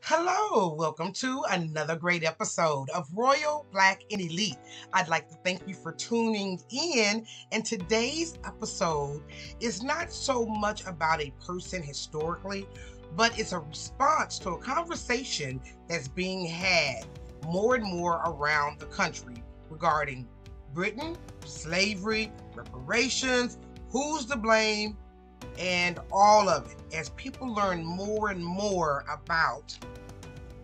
Hello, welcome to another great episode of Royal Black and Elite. I'd like to thank you for tuning in. And today's episode is not so much about a person historically, but it's a response to a conversation that's being had more and more around the country regarding Britain, slavery, reparations, who's to blame, and all of it as people learn more and more about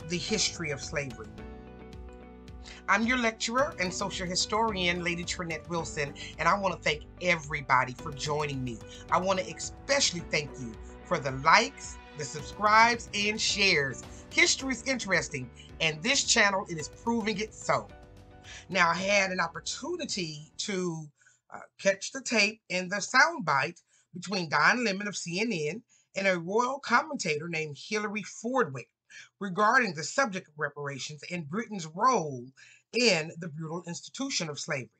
the history of slavery. I'm your lecturer and social historian, Lady Trinette Wilson, and I want to thank everybody for joining me. I want to especially thank you for the likes, the subscribes, and shares. History is interesting, and this channel it is proving it so. Now, I had an opportunity to uh, catch the tape in the soundbite between Don Lemon of CNN and a royal commentator named Hilary Fordwich regarding the subject of reparations and Britain's role in the brutal institution of slavery.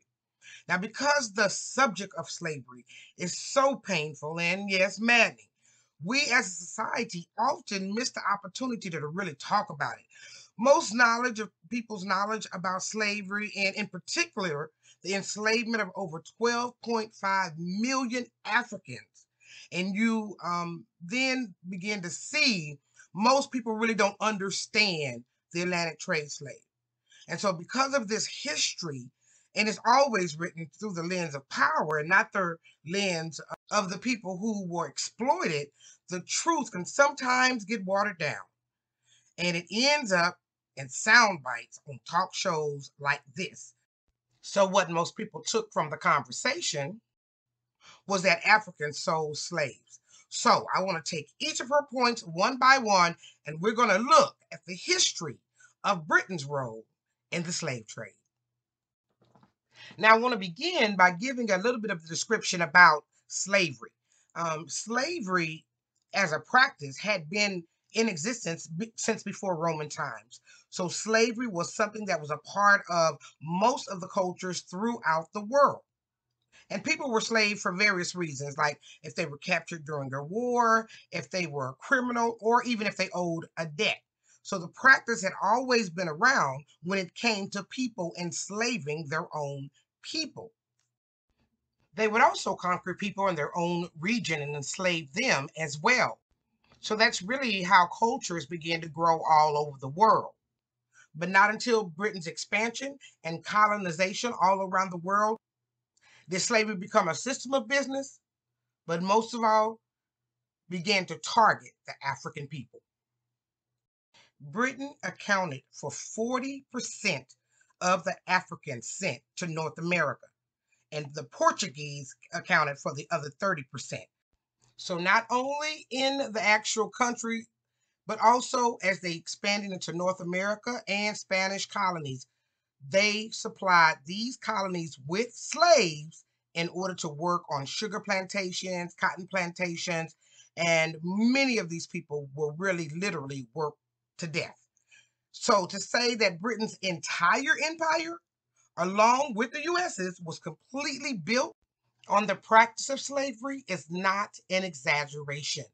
Now, because the subject of slavery is so painful and, yes, maddening, we as a society often miss the opportunity to really talk about it. Most knowledge of people's knowledge about slavery, and in particular, the enslavement of over 12.5 million Africans. And you um, then begin to see most people really don't understand the Atlantic trade slave. And so, because of this history, and it's always written through the lens of power and not the lens of the people who were exploited, the truth can sometimes get watered down. And it ends up in sound bites on talk shows like this. So, what most people took from the conversation was that Africans sold slaves. So, I want to take each of her points one by one, and we're going to look at the history of Britain's role in the slave trade. Now, I want to begin by giving a little bit of the description about slavery. Um, slavery as a practice had been in existence since before Roman times. So slavery was something that was a part of most of the cultures throughout the world. And people were slaves for various reasons, like if they were captured during a war, if they were a criminal, or even if they owed a debt. So the practice had always been around when it came to people enslaving their own people. They would also conquer people in their own region and enslave them as well. So that's really how cultures began to grow all over the world but not until Britain's expansion and colonization all around the world did slavery become a system of business, but most of all, began to target the African people. Britain accounted for 40% of the Africans sent to North America, and the Portuguese accounted for the other 30%. So, not only in the actual country but also as they expanded into North America and Spanish colonies. They supplied these colonies with slaves in order to work on sugar plantations, cotton plantations, and many of these people were really literally worked to death. So to say that Britain's entire empire, along with the US's, was completely built on the practice of slavery is not an exaggeration.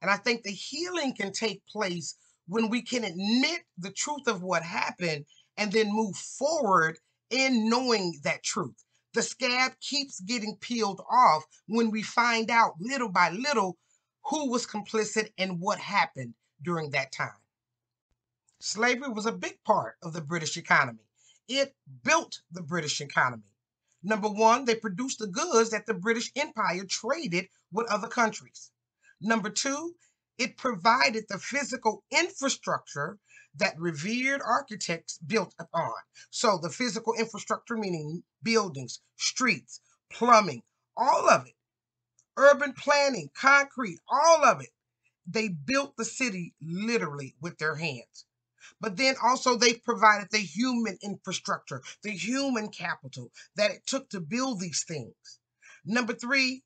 And I think the healing can take place when we can admit the truth of what happened and then move forward in knowing that truth. The scab keeps getting peeled off when we find out little by little who was complicit and what happened during that time. Slavery was a big part of the British economy. It built the British economy. Number one, they produced the goods that the British Empire traded with other countries. Number two, it provided the physical infrastructure that revered architects built upon. So the physical infrastructure, meaning buildings, streets, plumbing, all of it, urban planning, concrete, all of it. They built the city literally with their hands. But then also they provided the human infrastructure, the human capital that it took to build these things. Number three,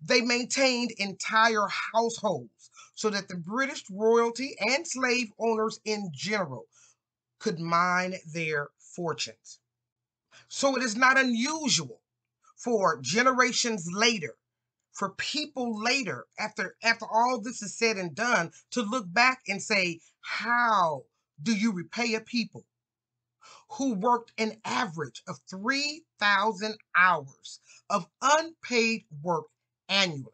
they maintained entire households so that the British royalty and slave owners in general could mine their fortunes. So it is not unusual for generations later for people later, after after all this is said and done, to look back and say, how do you repay a people who worked an average of 3,000 hours of unpaid work annually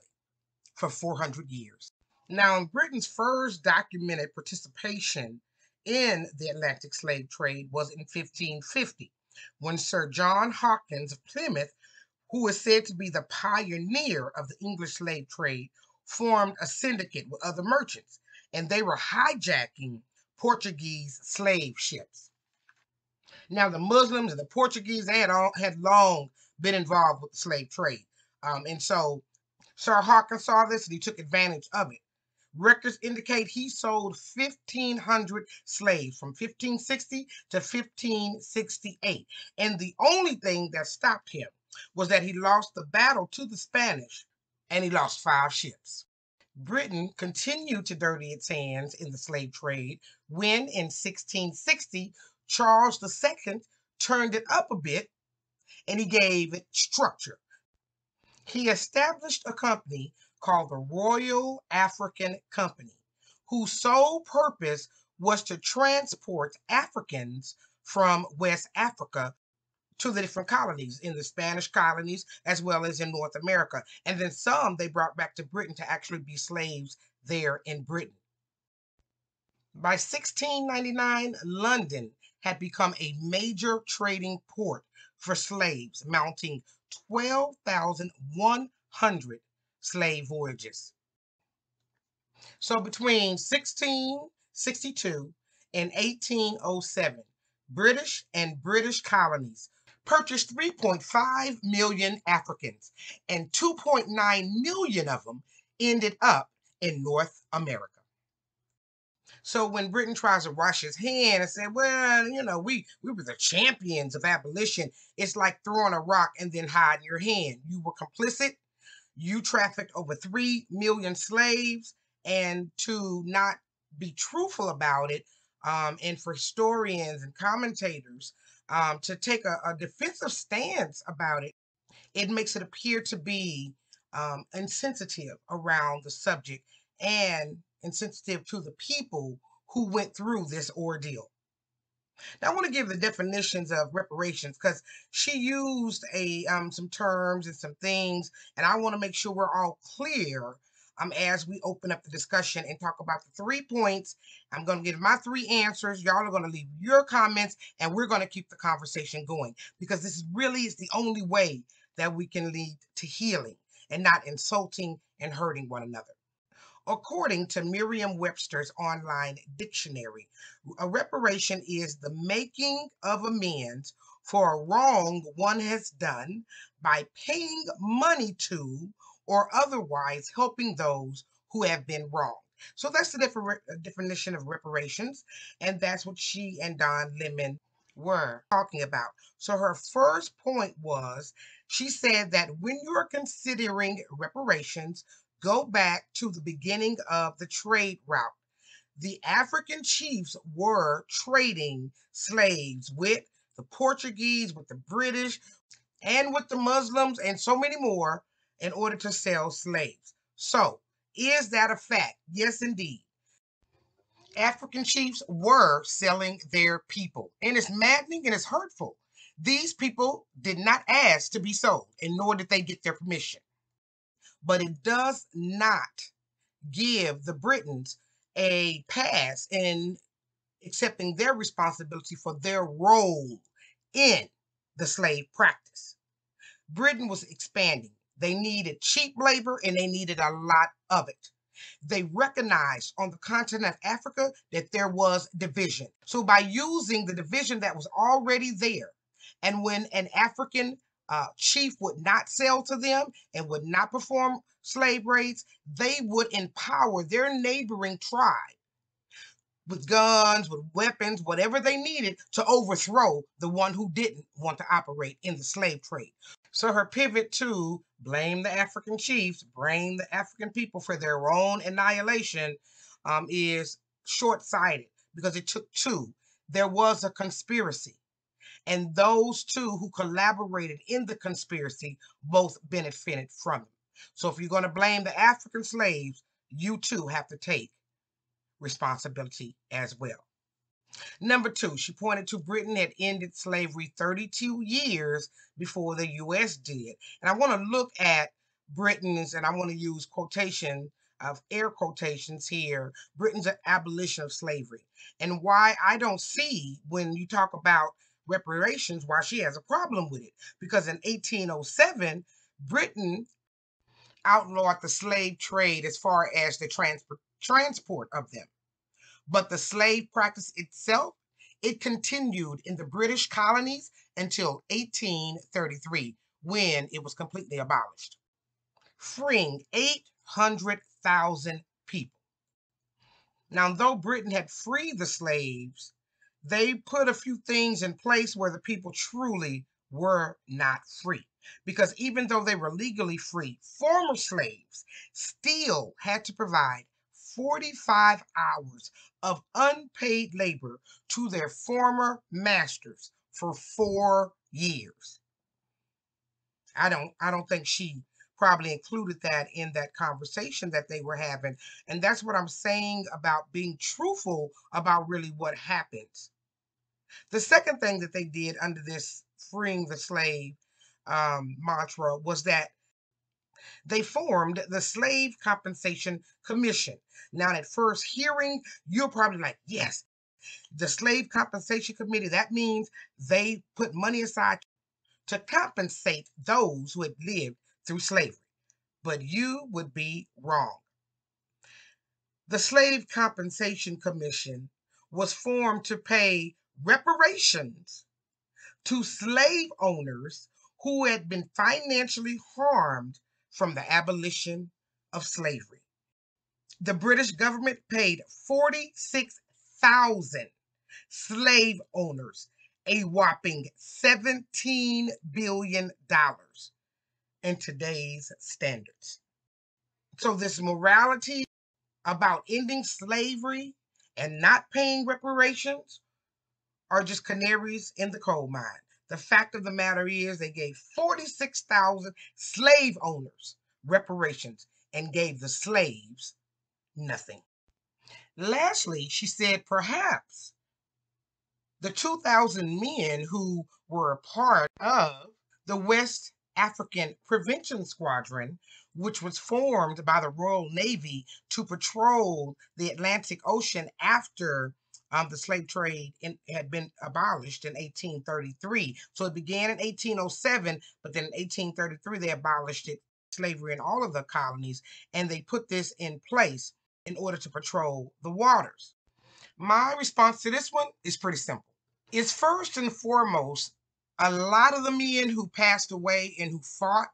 for 400 years? Now, in Britain's first documented participation in the Atlantic slave trade was in 1550, when Sir John Hawkins of Plymouth, who is said to be the pioneer of the English slave trade, formed a syndicate with other merchants, and they were hijacking Portuguese slave ships. Now, the Muslims and the Portuguese, they had, all, had long been involved with the slave trade. Um, and so Sir Hawkins saw this and he took advantage of it. Records indicate he sold 1,500 slaves from 1560 to 1568. And the only thing that stopped him was that he lost the battle to the Spanish and he lost five ships. Britain continued to dirty its hands in the slave trade when, in 1660, Charles II turned it up a bit and he gave it structure. He established a company called the Royal African Company, whose sole purpose was to transport Africans from West Africa to the different colonies in the Spanish colonies as well as in North America. And then some they brought back to Britain to actually be slaves there in Britain. By 1699, London had become a major trading port for slaves, mounting 12,100 slave voyages. So between 1662 and 1807, British and British colonies purchased 3.5 million Africans, and 2.9 million of them ended up in North America. So when Britain tries to wash his hand and say, well, you know, we, we were the champions of abolition, it's like throwing a rock and then hiding your hand. You were complicit you trafficked over 3 million slaves and to not be truthful about it um, and for historians and commentators um, to take a, a, defensive stance about it it makes it appear to be um, insensitive around the subject and insensitive to the people who went through this ordeal. Now, I want to give the definitions of reparations because she used a um, some terms and some things, and I want to make sure we're all clear um, as we open up the discussion and talk about the three points. I'm going to give my three answers. Y'all are going to leave your comments, and we're going to keep the conversation going because this really is the only way that we can lead to healing and not insulting and hurting one another. According to Merriam Webster's online dictionary, a reparation is the making of amends for a wrong one has done by paying money to or otherwise helping those who have been wronged. So that's the different uh, definition of reparations, and that's what she and Don Lemon were talking about. So her first point was she said that when you're considering reparations, go back to the beginning of the trade route. The African chiefs were trading slaves with the Portuguese, with the British, and with the Muslims, and so many more in order to sell slaves. So, is that a fact? Yes, indeed. African chiefs were selling their people, and it's maddening and it's hurtful. These people did not ask to be sold, and nor did they get their permission but it does not give the Britons a pass in accepting their responsibility for their role in the slave practice. Britain was expanding. They needed cheap labor and they needed a lot of it. They recognized on the continent of Africa that there was division. So, by using the division that was already there, and when an African uh, chief would not sell to them and would not perform slave raids, they would empower their neighboring tribe with guns, with weapons, whatever they needed to overthrow the one who didn't want to operate in the slave trade. So her pivot to blame the African chiefs, blame the African people for their own annihilation um, is short sighted because it took two. There was a conspiracy. And those two who collaborated in the conspiracy both benefited from it. So if you're going to blame the African slaves, you too have to take responsibility as well. Number two, she pointed to Britain had ended slavery 32 years before the U.S. did. And I want to look at Britain's, and I want to use quotation of air quotations here, Britain's abolition of slavery, and why I don't see when you talk about reparations why she has a problem with it. Because in 1807, Britain outlawed the slave trade as far as the transport transport of them. But the slave practice itself, it continued in the British colonies until 1833 when it was completely abolished, freeing 800,000 people. Now, though Britain had freed the slaves, they put a few things in place where the people truly were not free. Because even though they were legally free, former slaves still had to provide 45 hours of unpaid labor to their former masters for four years. I don't I don't think she probably included that in that conversation that they were having. And that's what I'm saying about being truthful about really what happens. The second thing that they did under this freeing the slave um, mantra was that they formed the Slave Compensation Commission. Now, at first hearing, you're probably like, yes, the Slave Compensation Committee, that means they put money aside to compensate those who had lived through slavery but you would be wrong. The Slave Compensation Commission was formed to pay reparations to slave owners who had been financially harmed from the abolition of slavery. The British government paid 46,000 slave owners a whopping $17 billion in today's standards. So, this morality about ending slavery and not paying reparations are just canaries in the coal mine. The fact of the matter is, they gave 46,000 slave owners reparations and gave the slaves nothing. Lastly, she said perhaps the 2,000 men who were a part of the West African Prevention Squadron, which was formed by the Royal Navy to patrol the Atlantic Ocean after um, the slave trade in, had been abolished in 1833. So it began in 1807, but then in 1833 they abolished it, slavery in all of the colonies, and they put this in place in order to patrol the waters. My response to this one is pretty simple. It's first and foremost a lot of the men who passed away and who fought,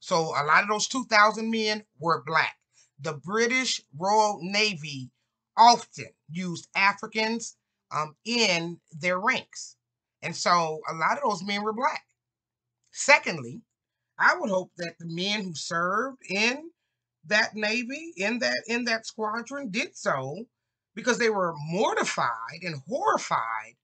so a lot of those 2,000 men were black. The British Royal Navy often used Africans um, in their ranks. And so a lot of those men were black. Secondly, I would hope that the men who served in that navy, in that in that squadron, did so because they were mortified and horrified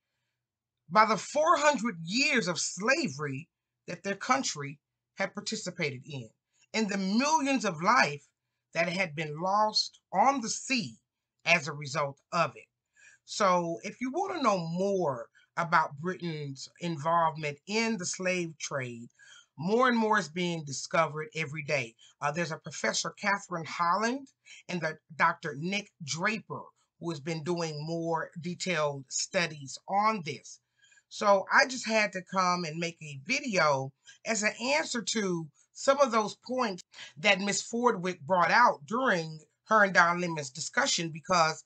by the 400 years of slavery that their country had participated in, and the millions of life that had been lost on the sea as a result of it. So, if you want to know more about Britain's involvement in the slave trade, more and more is being discovered every day. Uh, there's a professor, Catherine Holland, and the Dr. Nick Draper, who has been doing more detailed studies on this. So I just had to come and make a video as an answer to some of those points that Miss Fordwich brought out during her and Don Lemon's discussion because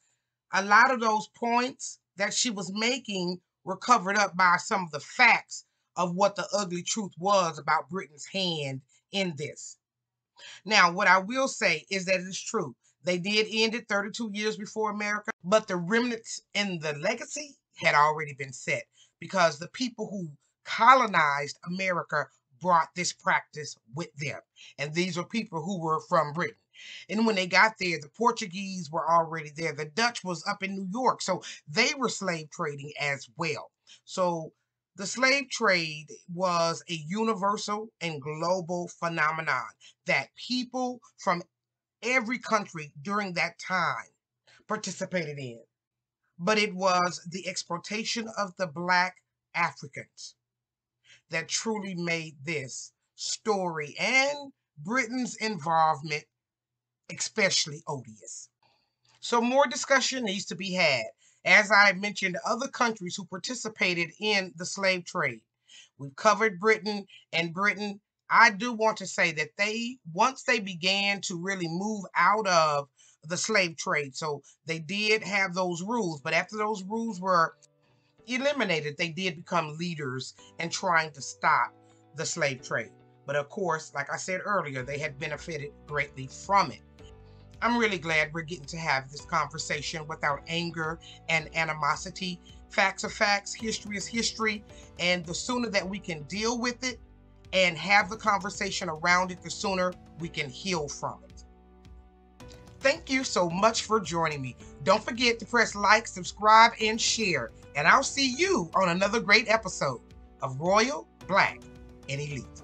a lot of those points that she was making were covered up by some of the facts of what the ugly truth was about Britain's hand in this. Now, what I will say is that it's true. They did end it 32 years before America, but the remnants in the legacy had already been set because the people who colonized America brought this practice with them. And these were people who were from Britain. And when they got there, the Portuguese were already there. The Dutch was up in New York. So they were slave trading as well. So The slave trade was a universal and global phenomenon that people from every country during that time participated in. But it was the exploitation of the Black Africans that truly made this story and Britain's involvement especially odious. So more discussion needs to be had. As I mentioned, other countries who participated in the slave trade. We've covered Britain, and Britain, I do want to say that they, once they began to really move out of the slave trade, so they did have those rules, but after those rules were eliminated, they did become leaders in trying to stop the slave trade. But of course, like I said earlier, they had benefited greatly from it. I'm really glad we're getting to have this conversation without anger and animosity. Facts are facts, history is history, and the sooner that we can deal with it and have the conversation around it, the sooner we can heal from it. Thank you so much for joining me. Don't forget to press like, subscribe, and share. And I'll see you on another great episode of Royal, Black, and Elite.